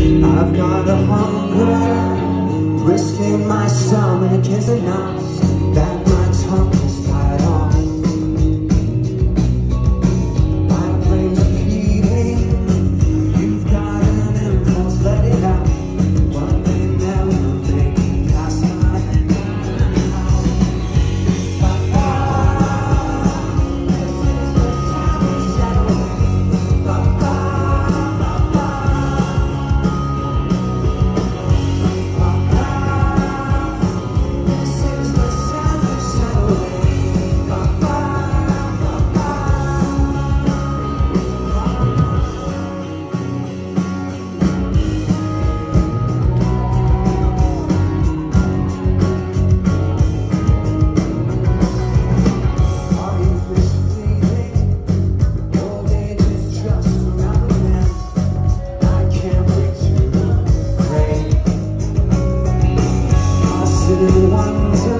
I've got a hunger Twisting my stomach is enough comes